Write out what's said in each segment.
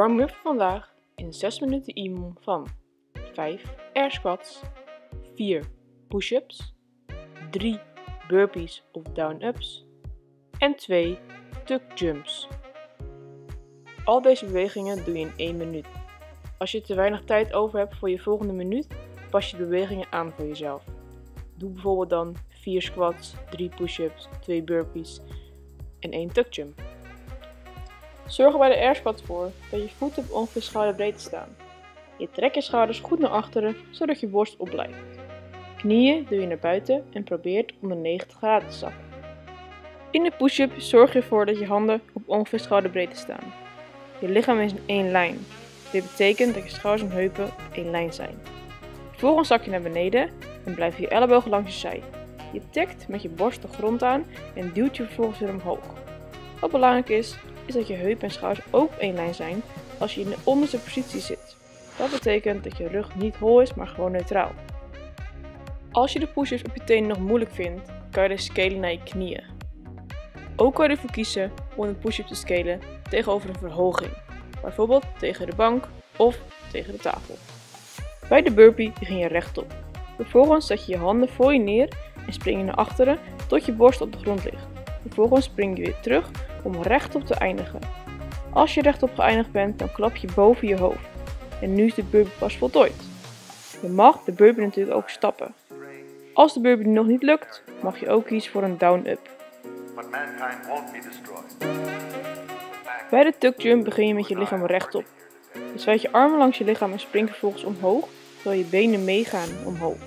warming up van vandaag in 6 minuten IMOM van 5 air squats, 4 push-ups, 3 burpees of down-ups en 2 tuck jumps. Al deze bewegingen doe je in 1 minuut. Als je te weinig tijd over hebt voor je volgende minuut, pas je bewegingen aan voor jezelf. Doe bijvoorbeeld dan 4 squats, 3 push-ups, 2 burpees en 1 tuck jump. Zorg er bij de air squat voor dat je voeten op ongeveer schouderbreedte staan. Je trekt je schouders goed naar achteren zodat je borst opblijft. Knieën doe je naar buiten en probeert onder 90 graden te zakken. In de push-up zorg je ervoor dat je handen op ongeveer schouderbreedte staan. Je lichaam is in één lijn. Dit betekent dat je schouders en heupen op één lijn zijn. Vervolgens zak je naar beneden en blijf je ellebogen langs je zij. Je tikt met je borst de grond aan en duwt je vervolgens weer omhoog. Wat belangrijk is, is dat je heupen en schouders ook op één lijn zijn als je in de onderste positie zit. Dat betekent dat je rug niet hol is, maar gewoon neutraal. Als je de push-ups op je tenen nog moeilijk vindt, kan je de scalen naar je knieën. Ook kan je ervoor kiezen om een push-up te scalen tegenover een verhoging, bijvoorbeeld tegen de bank of tegen de tafel. Bij de burpee begin je rechtop. Vervolgens zet je je handen voor je neer en spring je naar achteren tot je borst op de grond ligt. Vervolgens spring je weer terug om rechtop te eindigen. Als je rechtop geëindigd bent, dan klap je boven je hoofd. En nu is de burpee pas voltooid. Je mag de burpee natuurlijk ook stappen. Als de burpee nog niet lukt, mag je ook kiezen voor een down-up. Bij de tuck jump begin je met je lichaam rechtop. Je zwaait je armen langs je lichaam en springt vervolgens omhoog, terwijl je benen meegaan omhoog.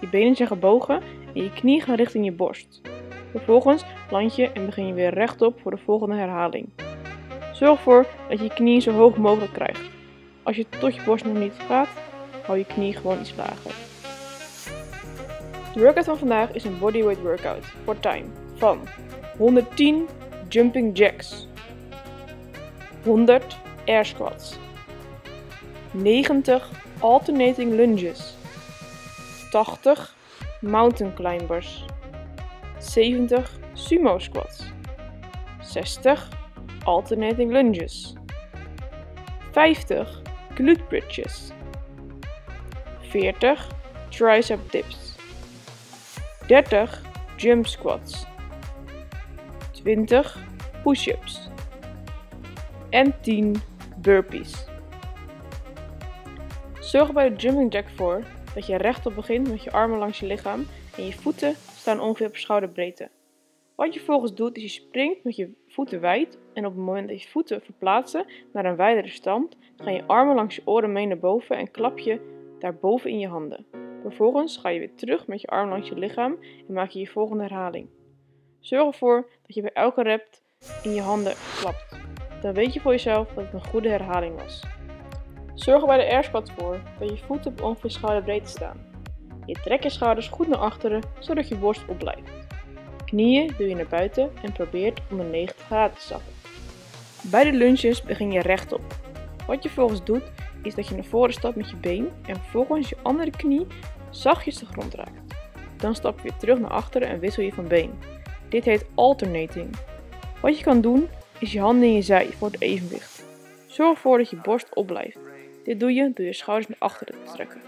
Je benen zijn gebogen en je knieën gaan richting je borst. Vervolgens land je en begin je weer rechtop voor de volgende herhaling. Zorg ervoor dat je je knieën zo hoog mogelijk krijgt. Als je tot je borst nog niet gaat, hou je knie gewoon iets lager. De workout van vandaag is een bodyweight workout voor time van 110 jumping jacks, 100 air squats, 90 alternating lunges, 80 mountain climbers, 70 sumo squats, 60 alternating lunges, 50 glute bridges, 40 tricep dips, 30 jump squats, 20 push-ups. En 10 burpees. Zorg bij de jumping jack voor dat je rechtop begint met je armen langs je lichaam en je voeten staan ongeveer op schouderbreedte. Wat je vervolgens doet is je springt met je voeten wijd en op het moment dat je voeten verplaatsen naar een wijdere stand, gaan je armen langs je oren mee naar boven en klap je daarboven in je handen. Vervolgens ga je weer terug met je arm langs je lichaam en maak je je volgende herhaling. Zorg ervoor dat je bij elke rep in je handen klapt. Dan weet je voor jezelf dat het een goede herhaling was. Zorg er bij de air voor dat je voeten op ongeveer schouderbreedte staan. Je trekt je schouders goed naar achteren zodat je borst opblijft. Knieën doe je naar buiten en probeert onder 90 graden te zakken. Bij de lunges begin je rechtop. Wat je vervolgens doet is dat je naar voren stapt met je been en vervolgens je andere knie zachtjes de grond raakt. Dan stap je weer terug naar achteren en wissel je van been. Dit heet alternating. Wat je kan doen is je handen in je zij voor het evenwicht. Zorg ervoor dat je borst opblijft. Dit doe je door je schouders naar achteren te trekken.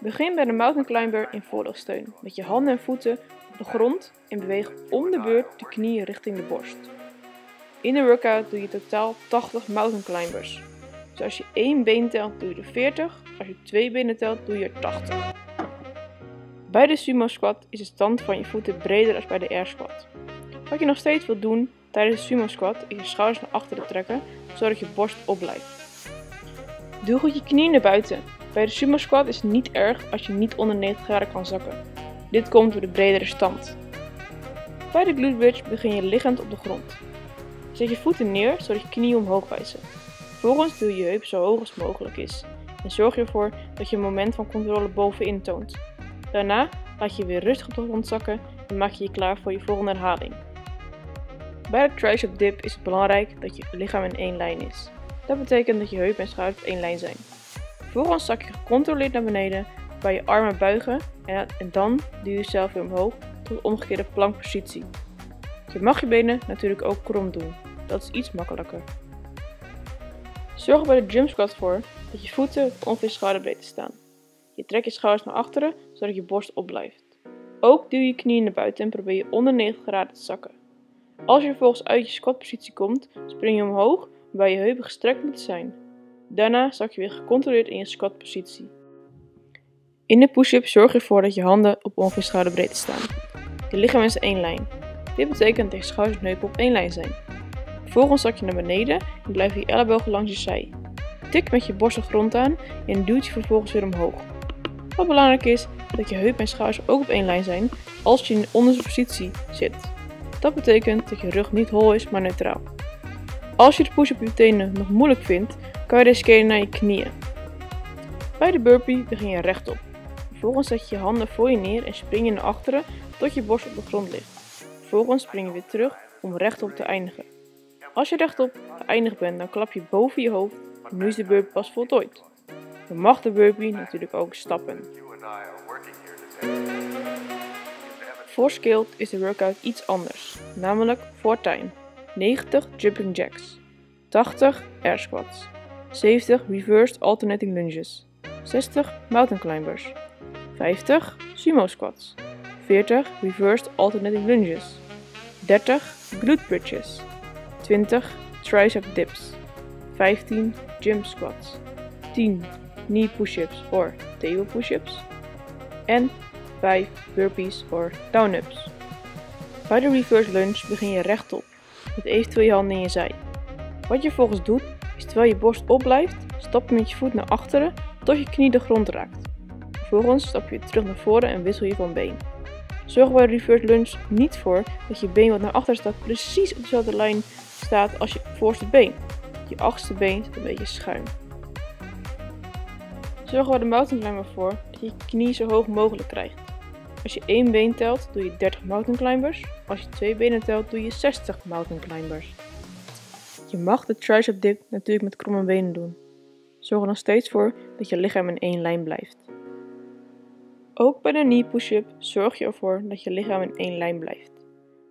Begin bij de mountain climber in voorligsteun met je handen en voeten op de grond en beweeg om de beurt de knieën richting de borst. In de workout doe je totaal 80 mountain climbers. Dus als je één been telt doe je er 40, als je twee benen telt doe je er 80. Bij de sumo squat is de stand van je voeten breder als bij de air squat. Wat je nog steeds wilt doen tijdens de sumo squat is je schouders naar achteren trekken zodat je borst opblijft. Doe goed je knieën naar buiten bij de sumo squat is het niet erg als je niet onder 90 graden kan zakken. Dit komt door de bredere stand. Bij de glute bridge begin je liggend op de grond. Zet je voeten neer zodat je knieën omhoog wijzen. Vervolgens doe je heup zo hoog als mogelijk is en zorg ervoor dat je een moment van controle bovenin toont. Daarna laat je weer rustig op de grond zakken en maak je je klaar voor je volgende herhaling. Bij de tricep dip is het belangrijk dat je lichaam in één lijn is. Dat betekent dat je heupen en schouders op één lijn zijn. Vervolgens zak je gecontroleerd naar beneden, bij je armen buigen en, dan duw je jezelf weer omhoog tot de omgekeerde plankpositie. Je mag je benen natuurlijk ook krom doen, dat is iets makkelijker. Zorg er bij de jump squat voor dat je voeten ongeveer schouderbreedte staan. Je trekt je schouders naar achteren zodat je borst opblijft. Ook duw je knieën naar buiten en probeer je onder 90 graden te zakken. Als je vervolgens uit je squatpositie komt, spring je omhoog waarbij je heupen gestrekt moeten zijn. Daarna zak je weer gecontroleerd in je squatpositie. In de push-up zorg ervoor dat je handen op ongeveer schouderbreedte staan. Je lichaam is één lijn. Dit betekent dat je schouders en heupen op één lijn zijn. Vervolgens zak je naar beneden en blijf je ellebogen langs je zij. Tik met je borst de grond aan en duwt je vervolgens weer omhoog. Wat belangrijk is, dat je heup en schouders ook op één lijn zijn als je in de onderste positie zit. Dat betekent dat je rug niet hol is, maar neutraal. Als je de push-up je tenen nog moeilijk vindt, kan je deze keren naar je knieën. Bij de burpee begin je rechtop. Vervolgens zet je je handen voor je neer en spring je naar achteren tot je borst op de grond ligt. Vervolgens spring je weer terug om rechtop te eindigen. Als je rechtop geëindigd bent, dan klap je boven je hoofd en nu is de burpee pas voltooid. Je mag de burpee natuurlijk ook stappen. Voor skilled is de workout iets anders, namelijk voor time. 90 jumping jacks, 80 air squats, 70 reversed alternating lunges, 60 mountain climbers, 50 sumo squats, 40 reversed alternating lunges, 30 glute bridges, 20 tricep dips, 15 jump squats, 10 knee push-ups or table push-ups en 5 burpees or down-ups. Bij de reverse lunge begin je rechtop, met eventueel je handen in je zij. Wat je volgens doet, terwijl je borst opblijft, stap je met je voet naar achteren tot je knie de grond raakt. Vervolgens stap je terug naar voren en wissel je van been. Zorg bij reverse lunge niet voor dat je been wat naar achteren staat precies op dezelfde lijn staat als je voorste been. Je achtste been staat een beetje schuin. Zorg bij de mountain climber voor dat je je knie zo hoog mogelijk krijgt. Als je één been telt, doe je 30 mountain climbers. Als je twee benen telt, doe je 60 mountain climbers. Je mag de tricep dip natuurlijk met kromme benen doen. Zorg er nog steeds voor dat je lichaam in één lijn blijft. Ook bij de knee push-up zorg je ervoor dat je lichaam in één lijn blijft.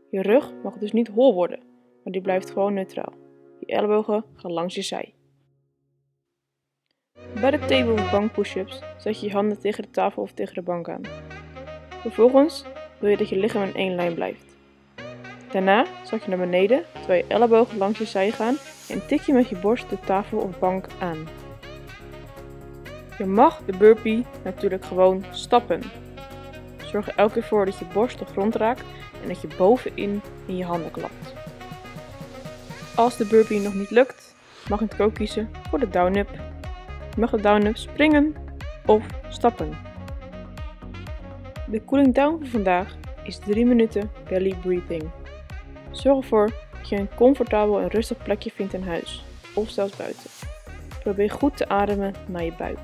Je rug mag dus niet hol worden, maar die blijft gewoon neutraal. Je ellebogen gaan langs je zij. Bij de table bank push-ups zet je je handen tegen de tafel of tegen de bank aan. Vervolgens wil je dat je lichaam in één lijn blijft. Daarna zak je naar beneden terwijl je ellebogen langs je zij gaan en tik je met je borst de tafel of bank aan. Je mag de burpee natuurlijk gewoon stappen. Zorg er elke keer voor dat je borst de grond raakt en dat je bovenin in je handen klapt. Als de burpee nog niet lukt, mag je het ook kiezen voor de down-up. Je mag de down-up springen of stappen. De cooling down voor vandaag is 3 minuten belly breathing. Zorg ervoor dat je een comfortabel en rustig plekje vindt in huis of zelfs buiten. Probeer goed te ademen naar je buik.